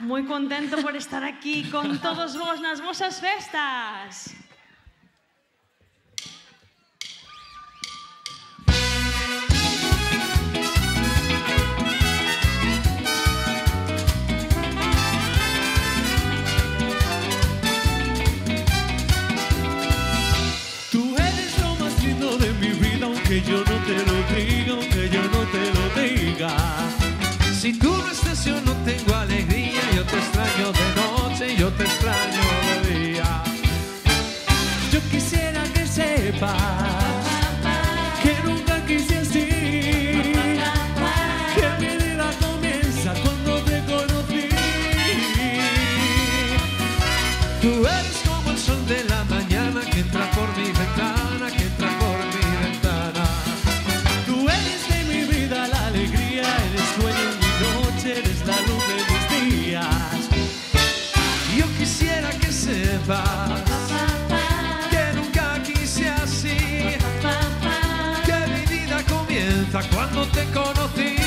Muy contento por estar aquí con todos vos nas vosas festas. Tú eres lo más lindo de mi vida, aunque yo no te lo diga, aunque yo no te lo diga. Si tú no estás, yo no tengo alegría yo te extraño de noche, y yo te extraño. que nunca quise así, que mi vida comienza cuando te conocí.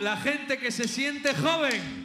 La gente que se siente joven.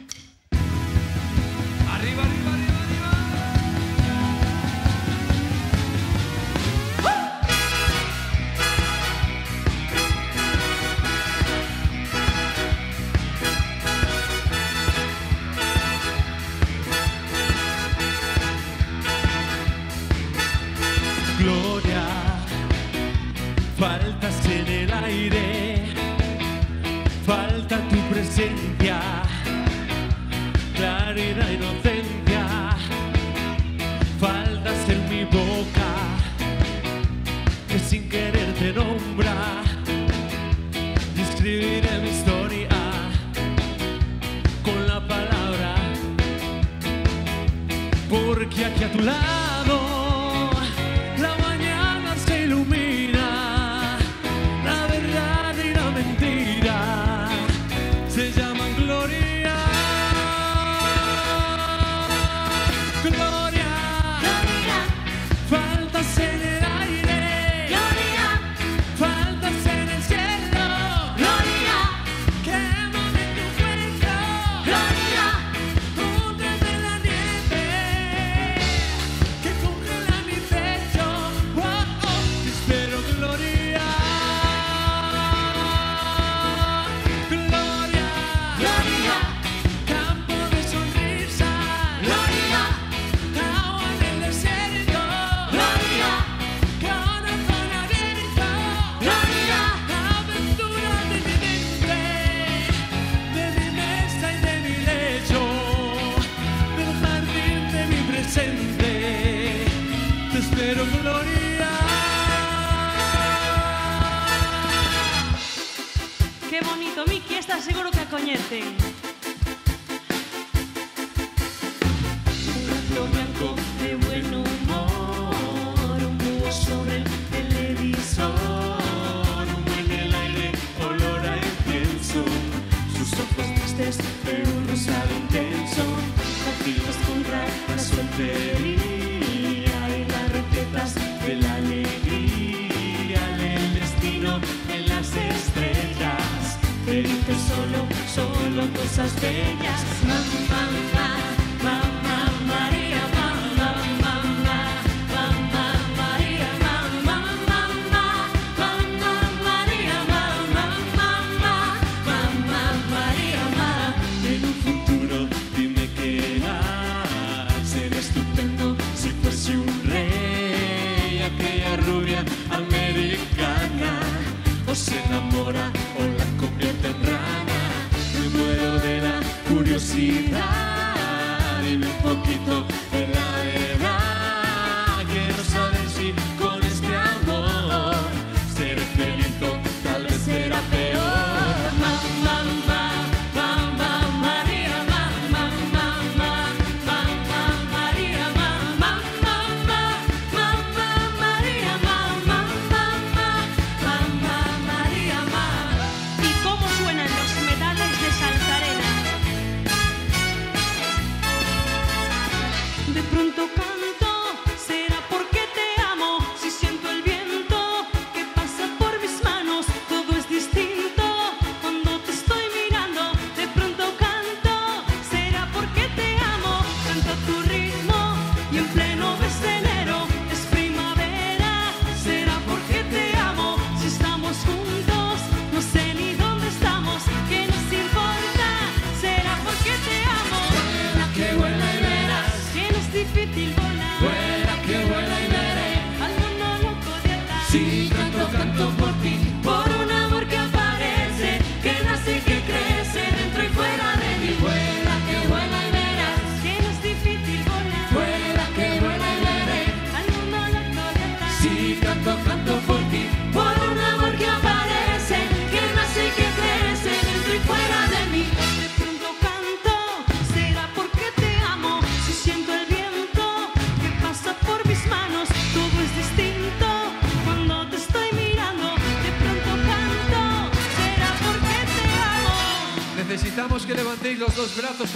curiosidad y un poquito de la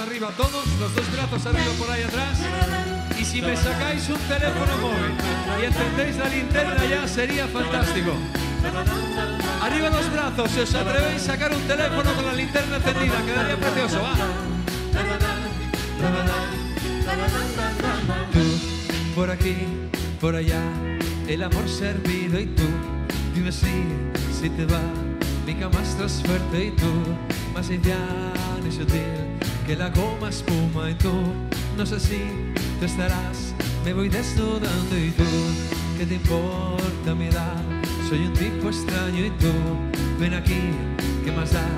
arriba todos, los dos brazos arriba por ahí atrás. Y si me sacáis un teléfono móvil y encendéis la linterna ya sería fantástico. Arriba los brazos, si os atrevéis a sacar un teléfono con la linterna encendida, quedaría precioso, va. Tú, por aquí, por allá, el amor servido y tú, dime si, si te va, mi cama más fuerte y tú, más ideal y sutil que la goma espuma y tú. No sé si tú estarás me voy desnudando y tú. ¿qué te importa mi edad? soy un tipo extraño y tú. Ven aquí ¿qué más da?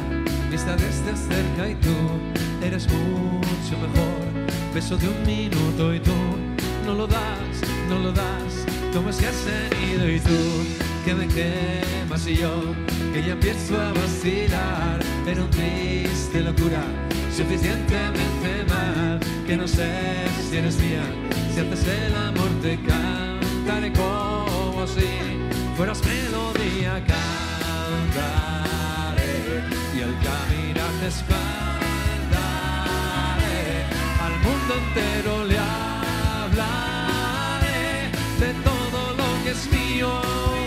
mi desde cerca y tú. Eres mucho mejor. Beso de un minuto y tú. No lo das, no lo das. Tomas que has tenido y tú que me quemas y yo que ya empiezo a vacilar. En un triste locura suficientemente mal que no sé si eres mía. Si antes el amor te cantaré como si fueras melodía cantaré. Y al caminar te espaldaré al mundo entero le hablaré de todo es mío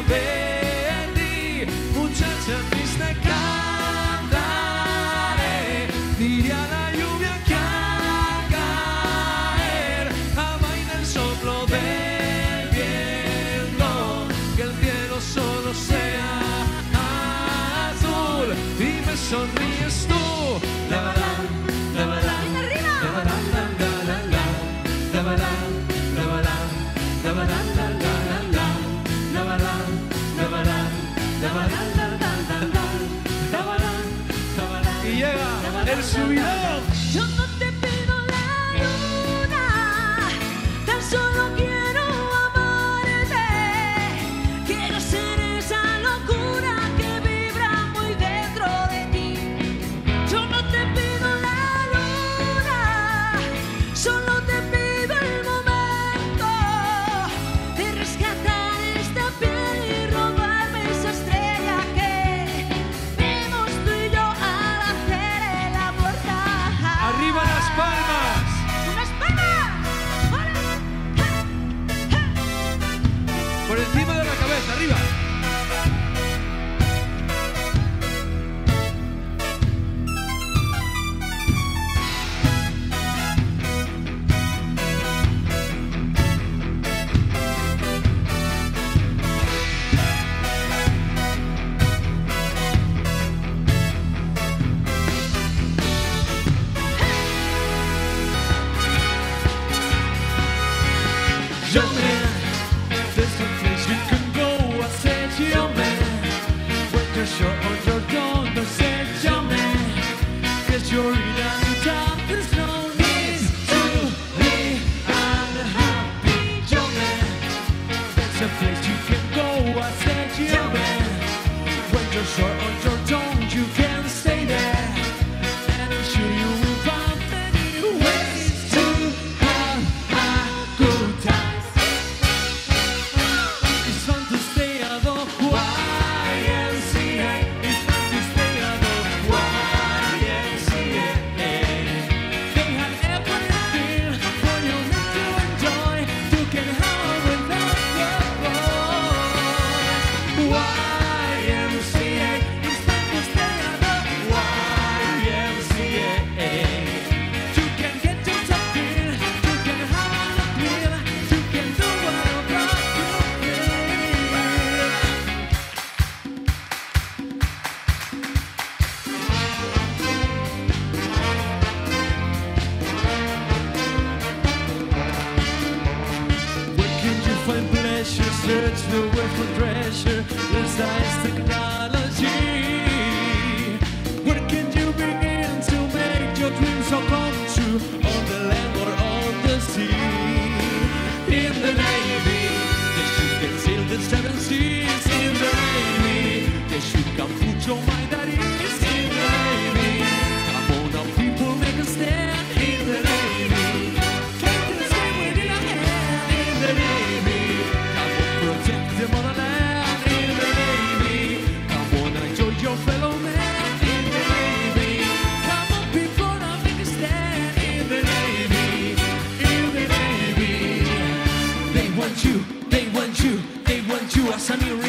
de ti, muchacha. you love. search the world for treasure, lest I stick down. Sammy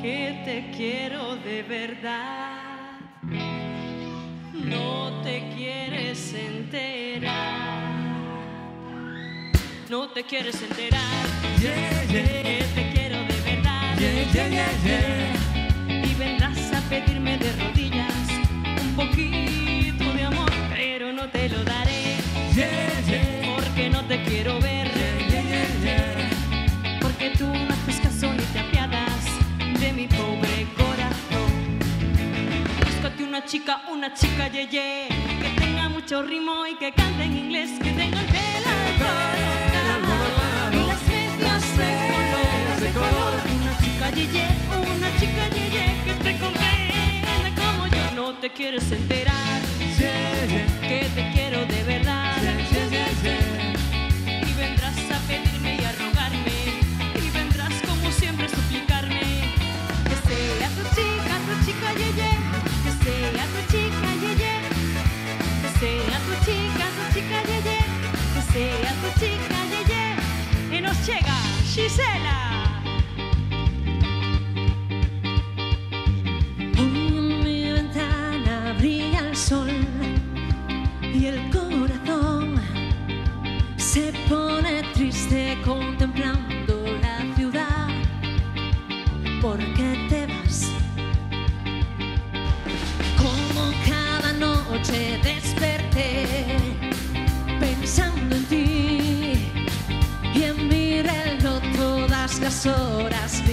que te quiero de verdad. No te quieres enterar. No te quieres enterar. Yeah, yeah. Que te quiero de verdad. Yeah, y vendrás a pedirme de rodillas un poquito de amor, pero no te lo daré. Porque no te quiero ver. una chica, una chica yeye, ye, que tenga mucho ritmo y que cante en inglés, que tenga el pelo de color. Una chica yeye, ye, una chica yeye, que te comprenda como yo. No te quieres enterar. Que te quiero de verdad. Y vendrás a pedirme Gisela. Mi ventana brilla el sol y el corazón se pone triste contemplando la ciudad. ¿Por qué te vas? Como cada noche después las horas.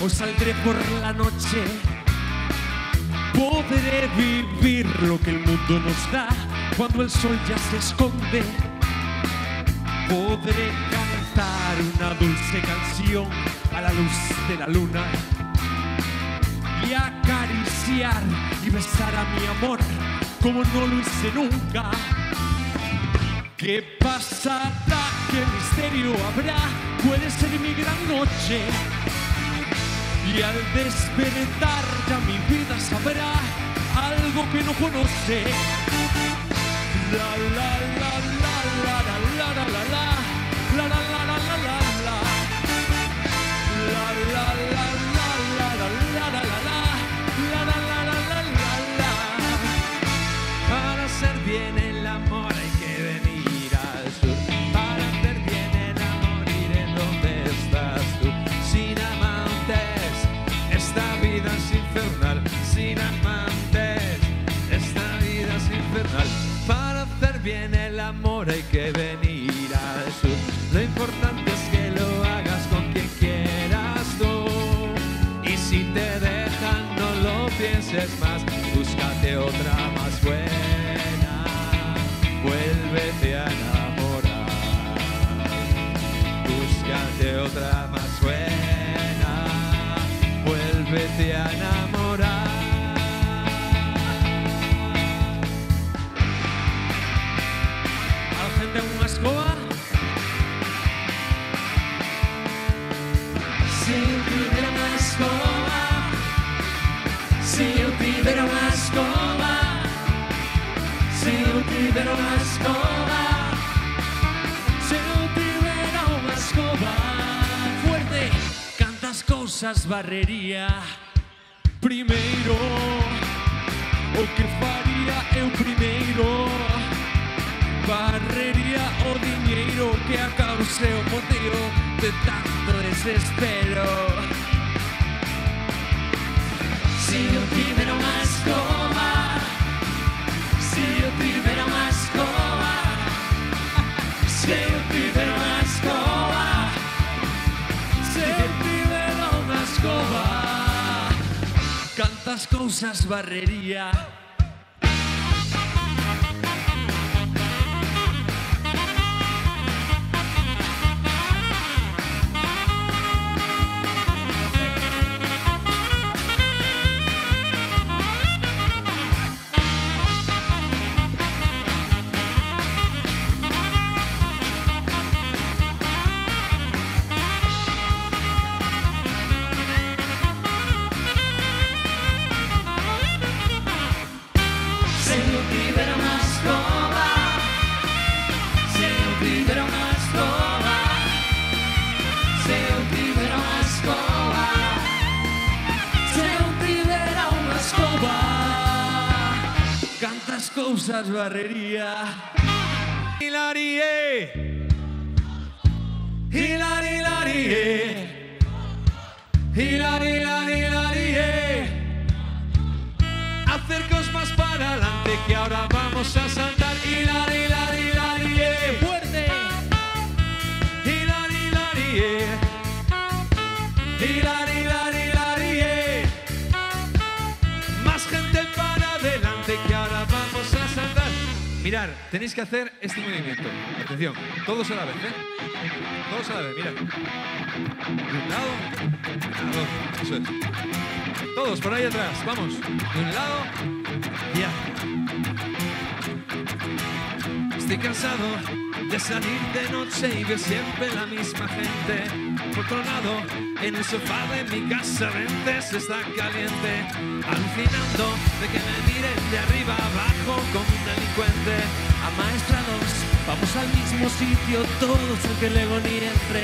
Hoy saldré por la noche. Podré vivir lo que el mundo nos da cuando el sol ya se esconde. Podré cantar una dulce canción a la luz de la luna y acariciar y besar a mi amor como no lo hice nunca. ¿Qué pasará? ¿Qué misterio habrá? Puede ser mi gran noche. Y al despertar ya mi vida sabrá algo que no conoce. La la la libera una escoba, si Senhor, libera uma escoba, si Senhor, libera uma escoba. Fuerte, cantas cosas barrería primeiro, o que faria eu primeiro, barrería o dinheiro que acause o motivo de tanto desespero. Si Senhor, Las cosas barrería. Cousas barrería Hilarie Hilari, hilarie Hilari, hilari, hilarie Acercaos más para adelante que ahora vamos a saltar. Hilari, Mirar, tenéis que hacer este movimiento. Atención, todos a la vez, ¿eh? Todos a la vez, mira. De un lado, a dos, eso es. Todos por ahí atrás, vamos. De un lado, ya. Estoy cansado de salir de noche y ver siempre la misma gente. Por otro lado, en el sofá de mi casa vente se está caliente, alucinando de que me miren de arriba abajo como un delincuente. Amaestrados, vamos al mismo sitio, todos aunque luego ni entre,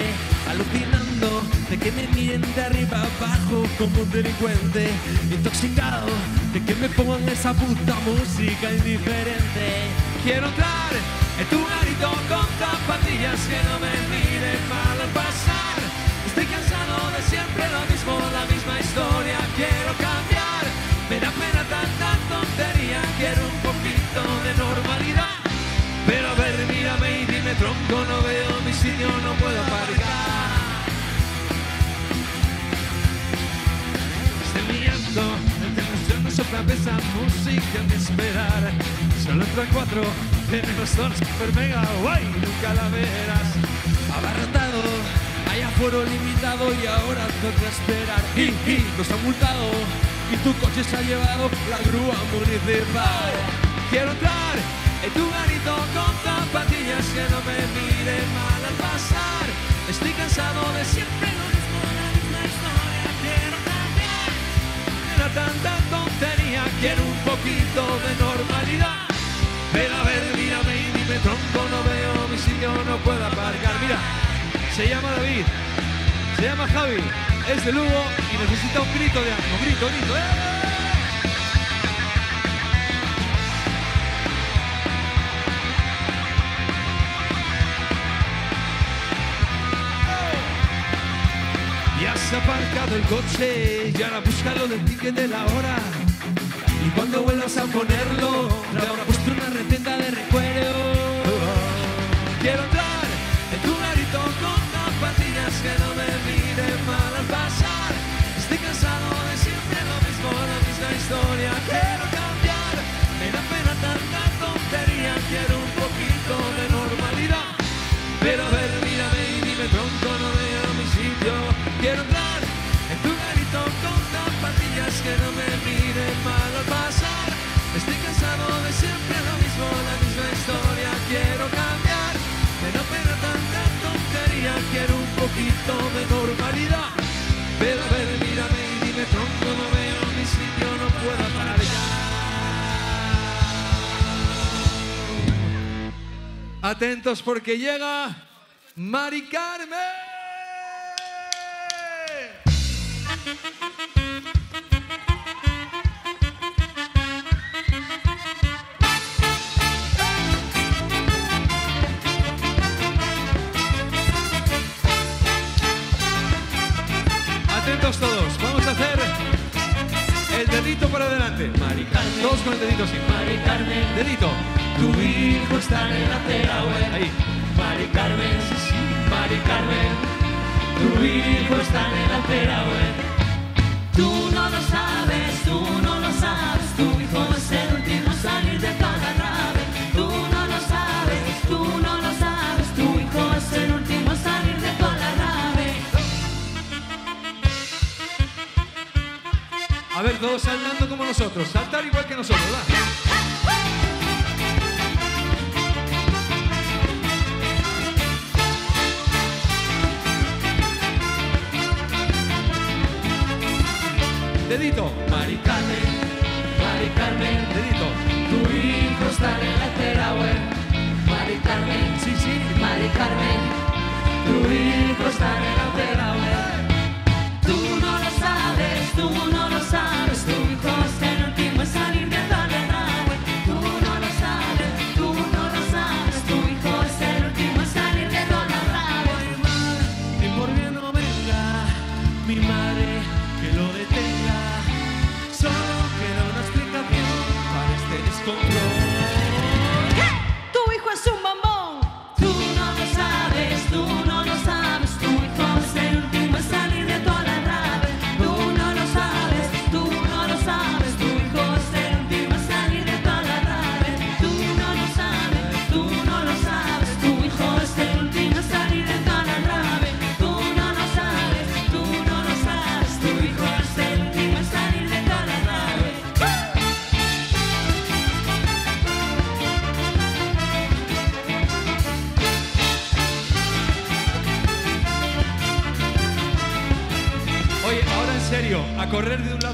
alucinando de que me miren de arriba abajo como un delincuente, intoxicado de que me pongan esa puta música indiferente. Quiero entrar en tu garito con zapatillas que no me miren mal al pasar. Estoy cansado de siempre lo mismo, la misma historia. Quiero cambiar, me da pena tanta tontería. Quiero un poquito de normalidad. Pero a ver, mírame y dime tronco, no veo mi sitio, no puedo esa música que esperar. Solo entran cuatro, tenemos dos super mega guay, nunca la verás. Abarrotado, hay aforo limitado y ahora toca esperar. Y, y nos han multado y tu coche se ha llevado la grúa municipal. Quiero entrar en tu garito con zapatillas que no me miren mal al pasar. Estoy cansado de siempre lo mismo, la misma historia. Quiero cambiar. Era tanta quiero un poquito de normalidad. Pero a ver, mírame y dime tronco, no veo mi sitio, no puedo aparcar. Mira, se llama David, se llama Javi, es de Lugo y necesita un grito de ánimo. Grito, grito, ¡eh! Aparcado el coche y ahora busca lo del ticket de la hora. Cuando vuelvas a ponerlo, te habrá puesto una retenda de recuerdo. Poquito de normalidad. Pero a ver, mírame y dime tronco, no veo mi sitio, no puedo parar ya. Atentos porque llega Mari el dedito así. Mari Carmen, Dedito. tu hijo está en la acera web. Ahí. Carmen, Mari Carmen, tu hijo está en la web. Tú no lo sabes, tú no lo sabes, tu hijo es el todos saltando como nosotros. Saltar igual que nosotros, ¿verdad? Dedito, Mari Carmen, Mari Carmen, dedito. Tu hijo está en la acera web. Mari Carmen, Sí, sí. Mari Carmen, tu hijo está en la acera tú no lo sabes, tu hijo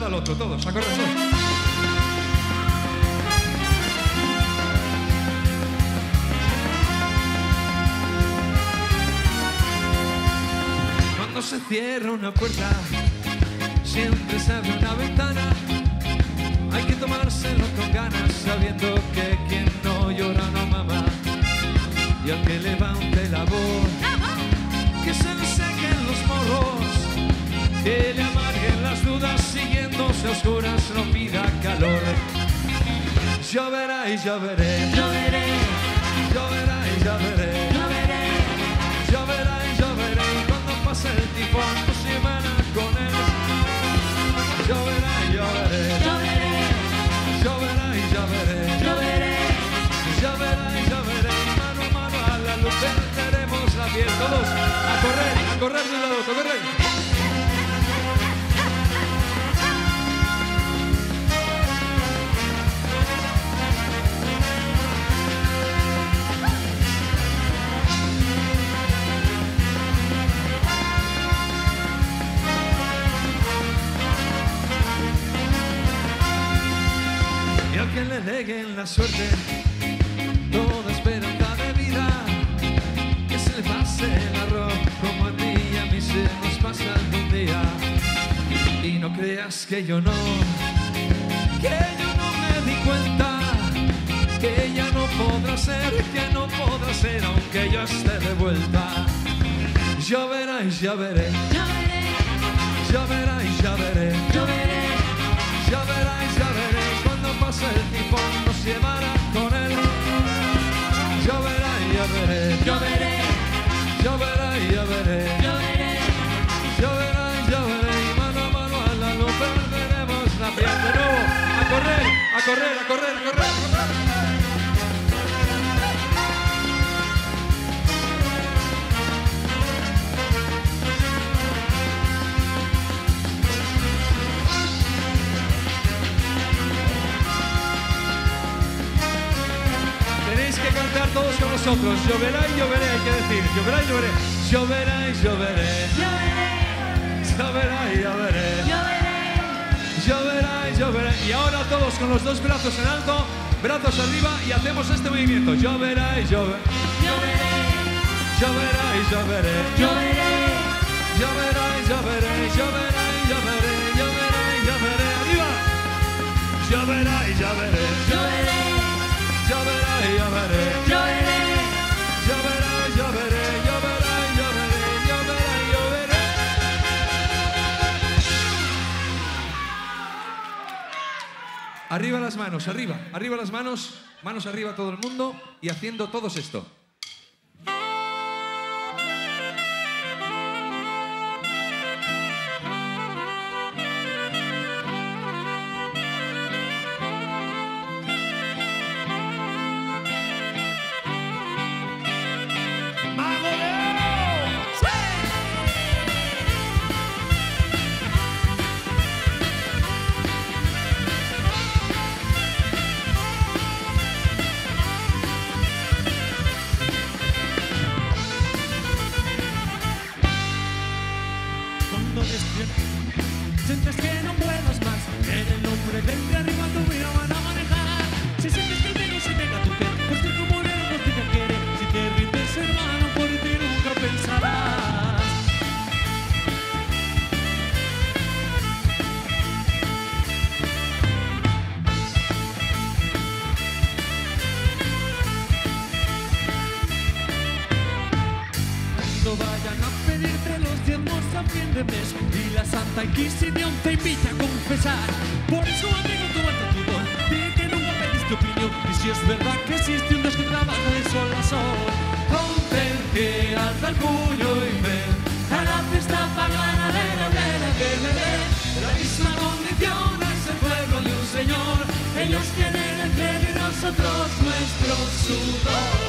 al otro, todos, a. Cuando se cierra una puerta, siempre se abre una ventana. Hay que tomárselo con ganas, sabiendo que quien no llora no mama. Y al que levante oscuras no pida calor. Lloverá y lloveré. Lloveré. Lloverá y lloveré. Lloveré. Lloverá y lloveré. Cuando pase el tifón, tú si con él. Lloverá y lloveré. Lloveré. Lloverá y lloveré. Lloveré. Lloverá y lloveré. Mano a mano a la luz. Tenemos la piel. Todos a correr, a correr de un lado, a correr. Que le leguen la suerte, toda esperanza de vida, que se le pase el arroz como a ti y a mí se nos pasa algún día. Y no creas que yo no, que yo no me di cuenta, que ya no podrá ser, que no podrá ser, aunque yo esté de vuelta. Ya veréis, ya veré, ya veréis, ya veré. yo veré, el tifón nos llevará con él. Ya veréis, ya veré, ya veréis, ya veréis, yo veré. ya veréis, ya veréis, mano a mano a la luz perderemos la piel de nuevo. A correr, a correr, a correr, a correr. Cantar todos con nosotros. Lloverá y lloveré, hay que decir. Lloverá y lloveré. Lloverá y lloveré. Lloverá y lloveré. Lloverá y lloveré. Y ahora todos con los dos brazos en alto, brazos arriba y hacemos este movimiento. Lloverá y lloveré. yo veré, Lloverá y lloveré. yo veré, Lloverá y lloveré. Lloverá y lloveré. Lloverá y lloveré. Arriba. Lloverá y lloveré. Lloverá lloveré. lloveré. Lloverá y lloveré. Lloverá y lloveré. Arriba las manos, arriba, arriba las manos, manos arriba todo el mundo y haciendo todos esto. Sientes que y la Santa Inquisición te invita a confesar. Por eso, amigo, tú ante tu don, di que nunca pediste opinión. Y si es verdad que existe un Dios que trabaja de sol a sol, Ponte en pie, alza el puño y ven a la fiesta pagana de la vera que me dé. La misma condición es el pueblo de un Señor. Ellos tienen el cielo y nosotros nuestro sudor.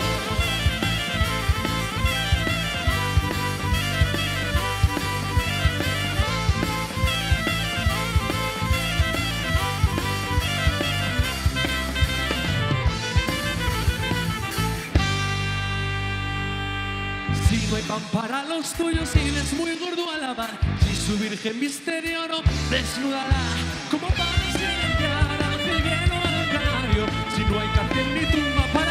Los tuyos y les muy gordo alabar, si su virgen misterio no desnudará, como para silenciar al jilguero al si no hay cárcel ni tumba para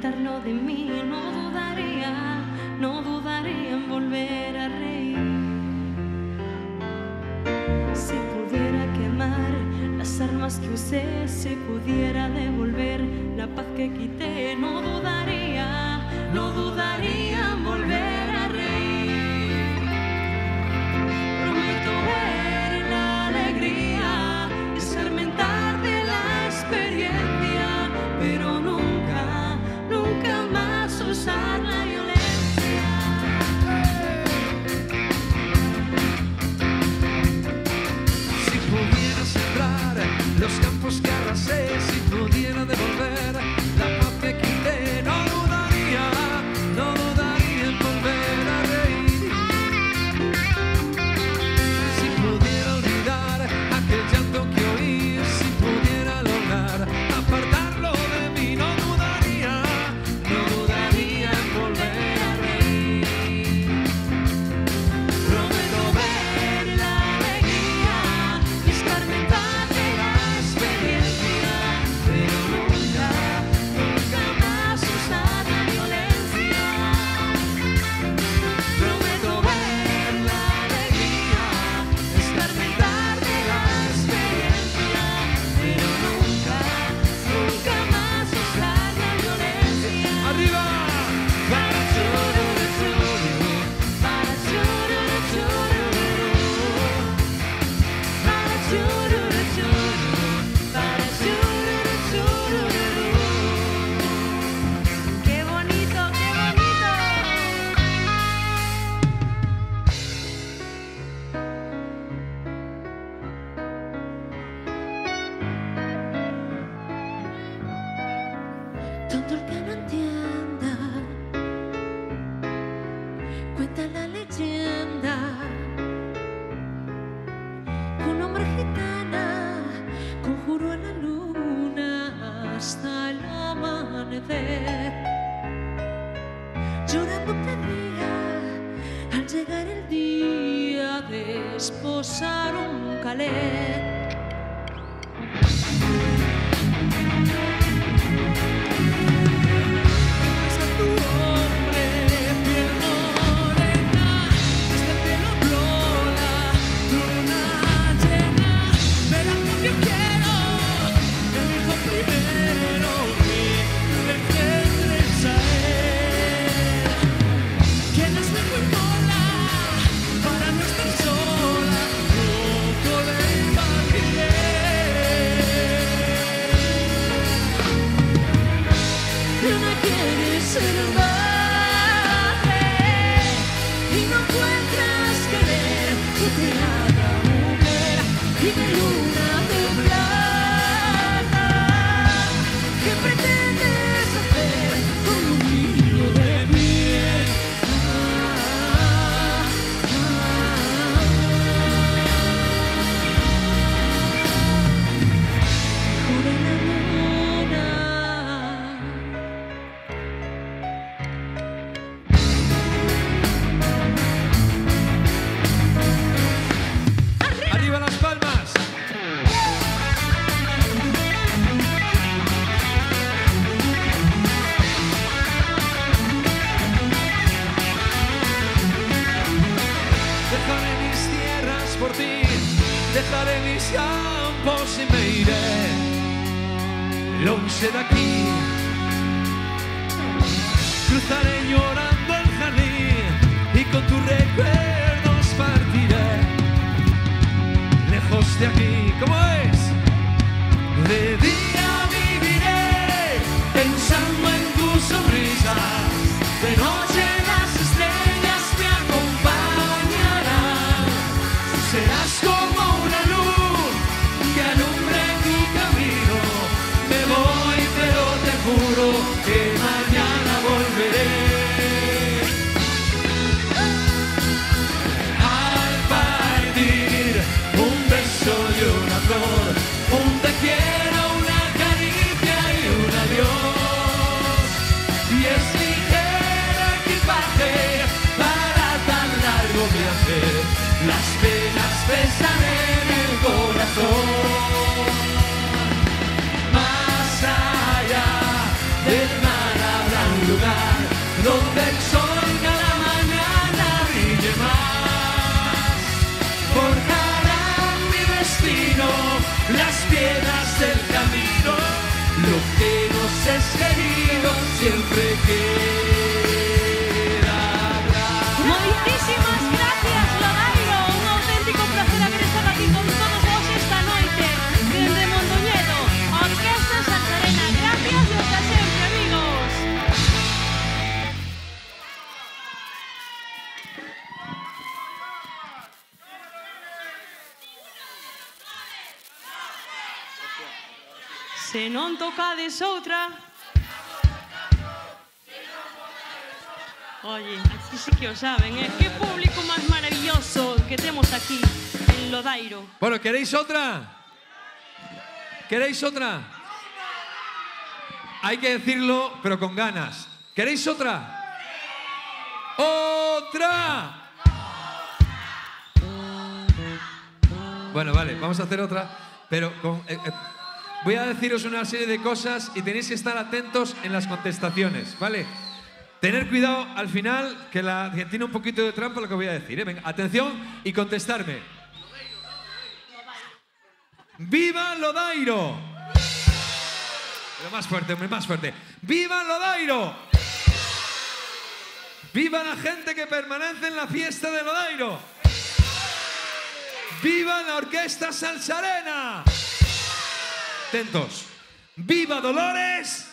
de mí, no dudaría, no dudaría en volver a reír. Si pudiera quemar las armas que usé, si pudiera devolver la paz que quité, no dudaría, no dudaría. Campos y me iré longe de aquí. Cruzaré llorando el jardín y con tus recuerdos partiré lejos de aquí. ¿Cómo es? De día viviré pensando en tus sonrisas. De noche Moitísimas gracias, Lodairo. Un auténtico placer haber estado aquí con todos vos esta noite. Desde Mondoñedo, Orquesta Santarena. Gracias e hasta sempre, amigos. Se non tocades outra... Oye, así sí que o saben, ¿eh? Qué público más maravilloso que tenemos aquí en Lodairo. Bueno, ¿queréis otra? ¿Queréis otra? Hay que decirlo, pero con ganas. ¿Queréis otra? ¡Otra! Bueno, vale, vamos a hacer otra, pero eh, eh, voy a deciros una serie de cosas y tenéis que estar atentos en las contestaciones, ¿vale? Tener cuidado al final, que, la, que tiene un poquito de trampa lo que voy a decir. ¿eh? Venga, atención y contestarme. ¡Viva Lodairo! Pero más fuerte, más fuerte. ¡Viva Lodairo! ¡Viva la gente que permanece en la fiesta de Lodairo! ¡Viva la Orquesta Salsarena! Atentos. ¡Viva Dolores!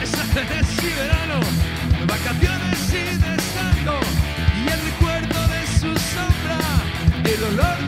Esa es y verano, vacaciones y descanso, y el recuerdo de su sombra, el olor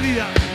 pérdida.